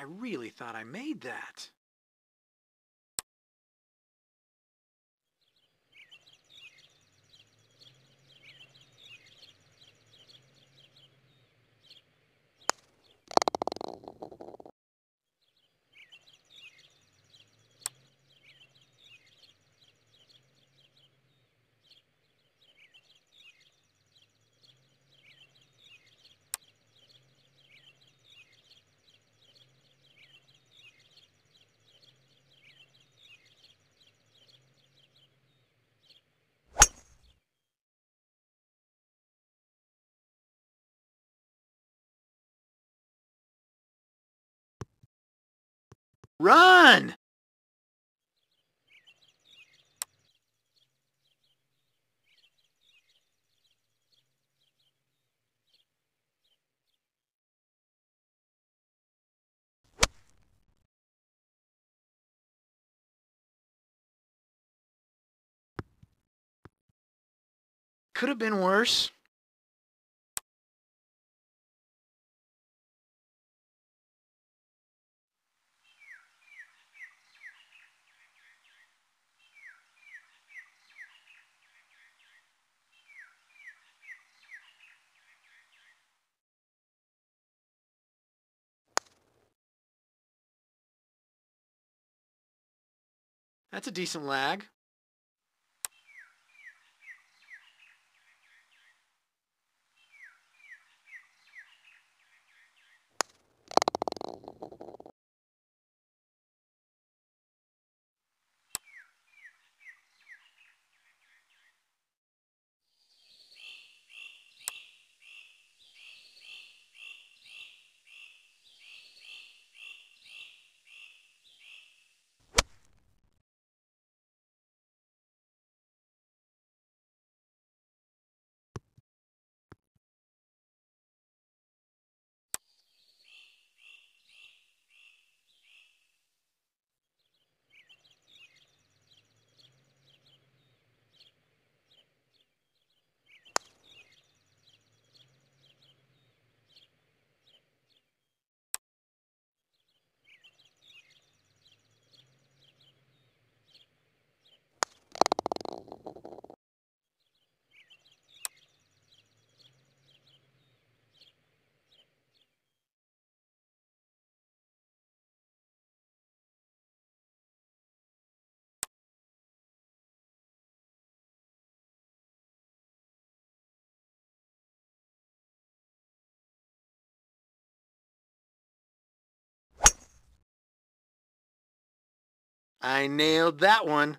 I really thought I made that. Run! Could have been worse. That's a decent lag. I nailed that one.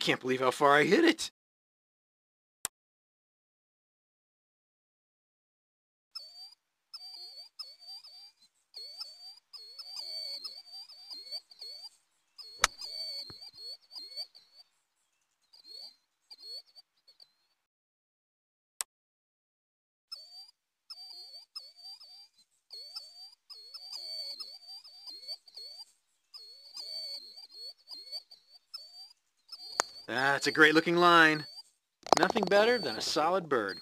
I can't believe how far I hit it. Ah, That's a great looking line. Nothing better than a solid bird.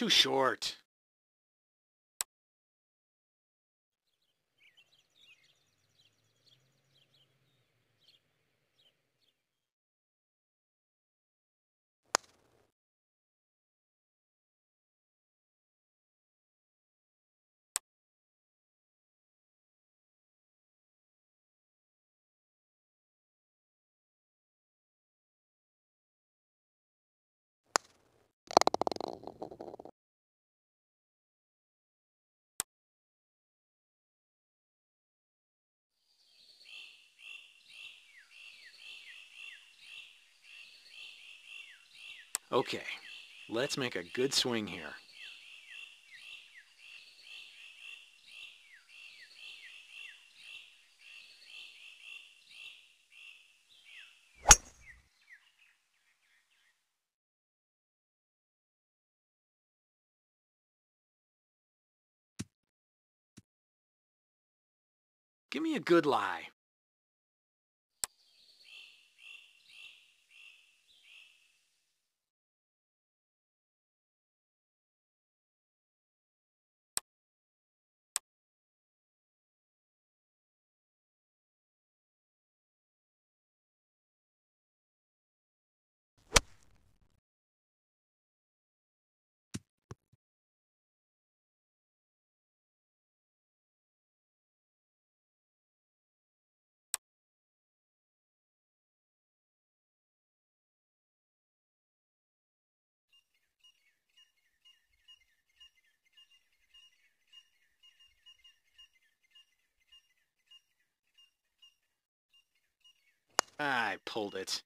Too short. Okay, let's make a good swing here. Give me a good lie. I pulled it.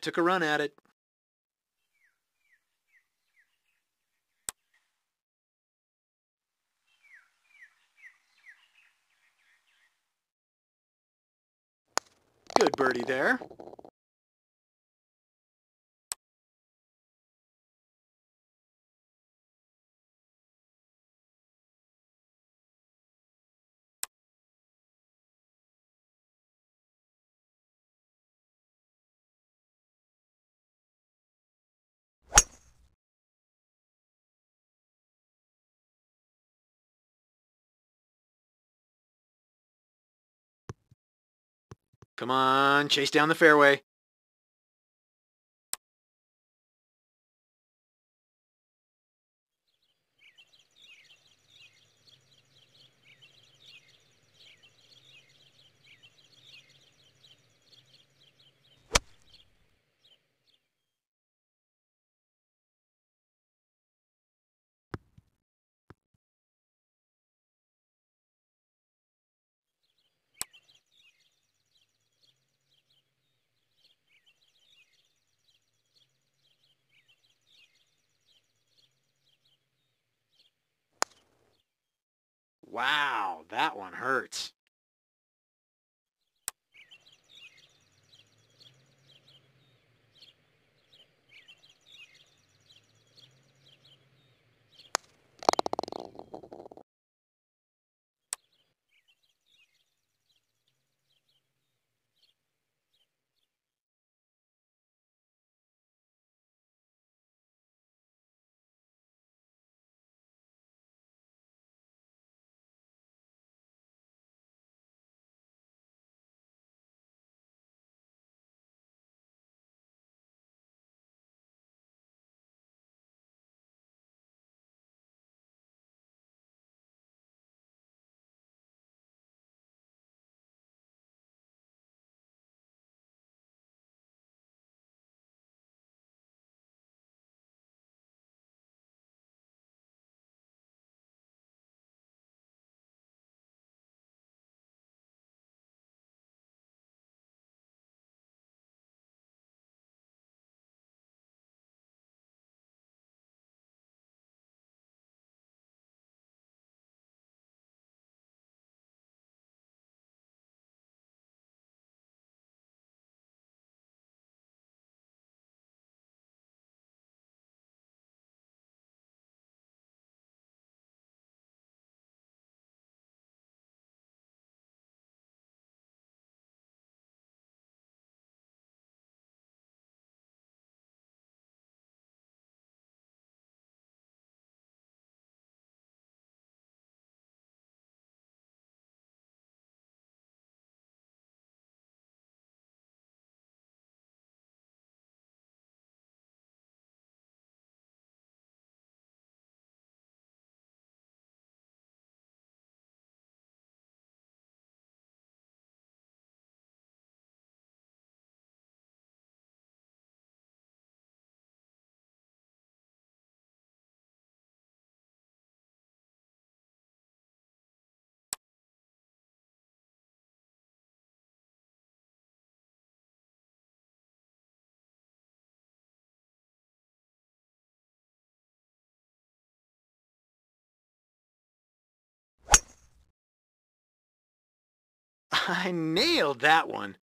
I took a run at it. Good birdie there. Come on, chase down the fairway. Wow, that one hurts. I nailed that one.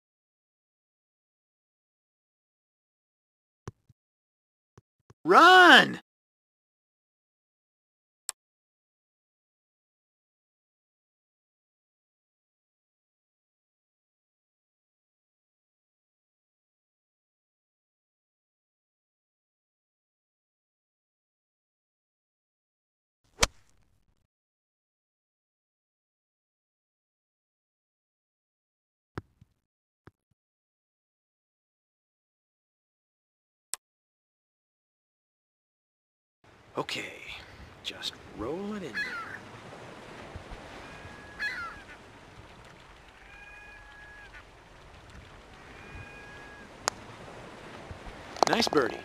Run! Okay, just roll it in there. Nice birdie.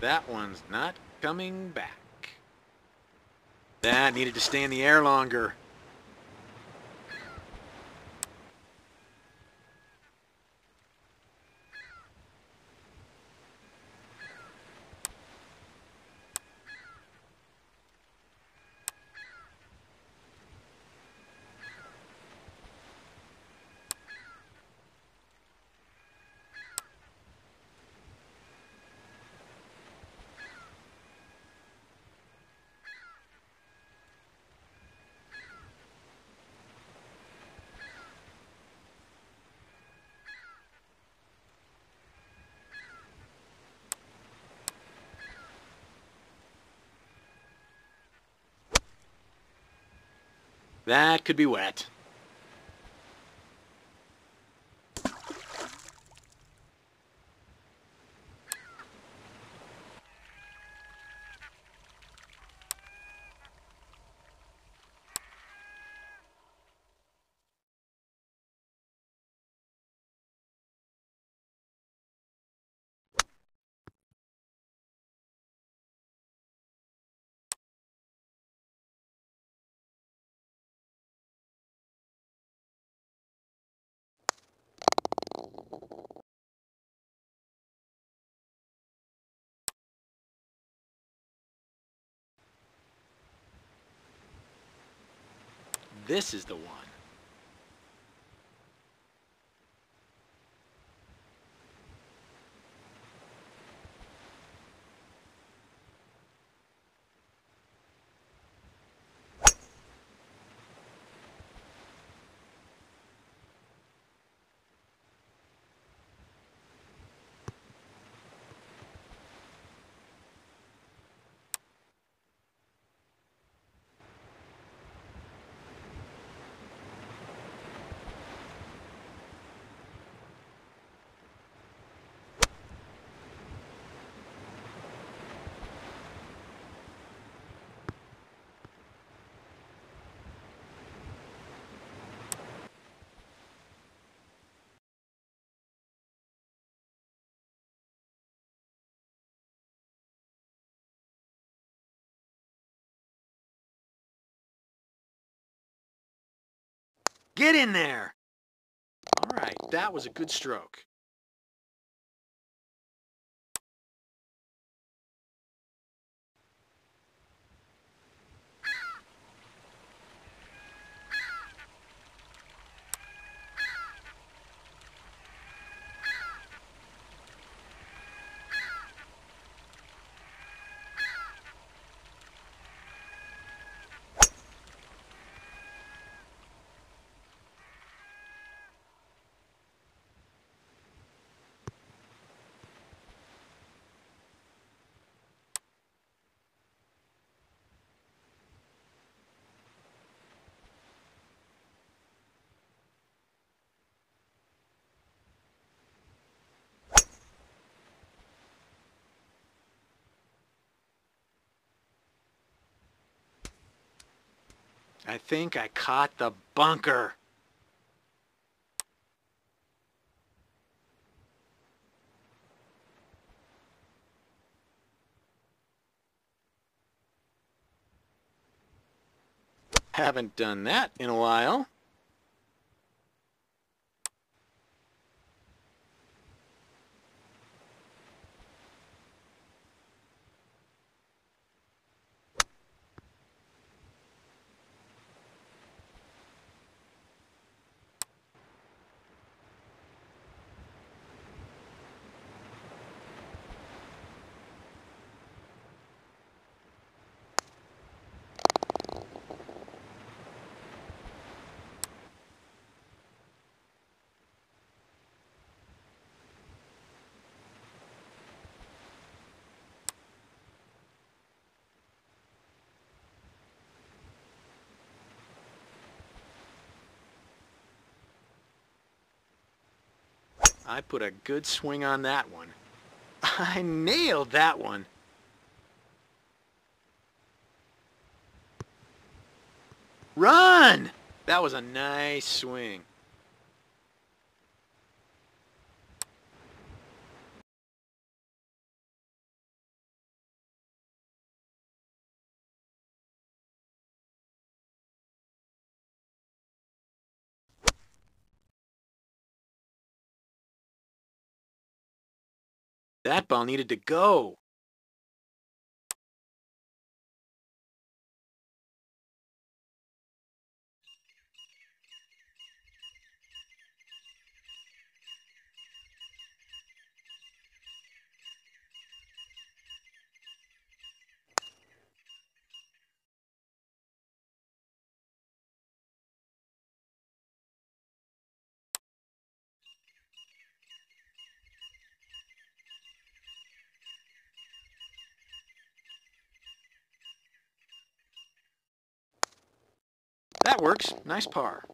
That one's not coming back. That needed to stay in the air longer. That could be wet. This is the one. Get in there! All right, that was a good stroke. I think I caught the bunker. Haven't done that in a while. I put a good swing on that one. I nailed that one. Run! That was a nice swing. That ball needed to go. That works. Nice par.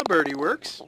A birdie works.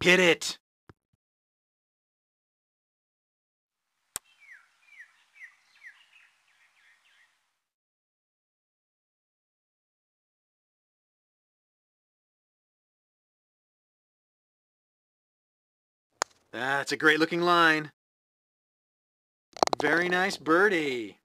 Hit it! That's a great looking line. Very nice birdie.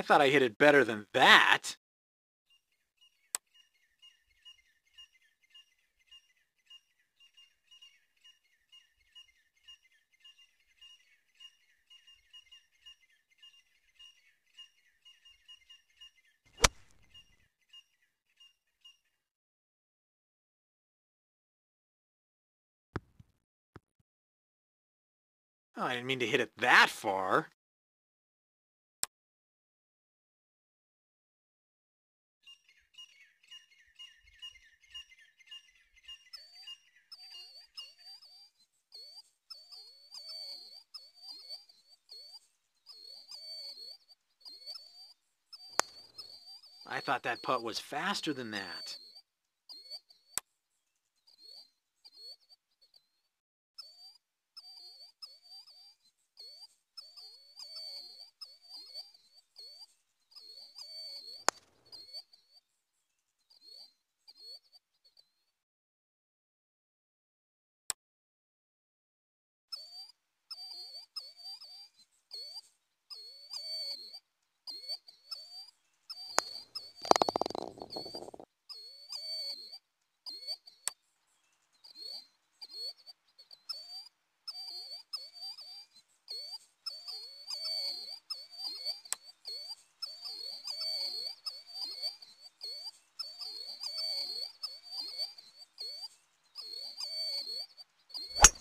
I thought I hit it better than that. Oh, I didn't mean to hit it that far. I thought that putt was faster than that.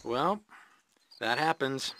Well, that happens.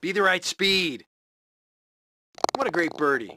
Be the right speed. What a great birdie.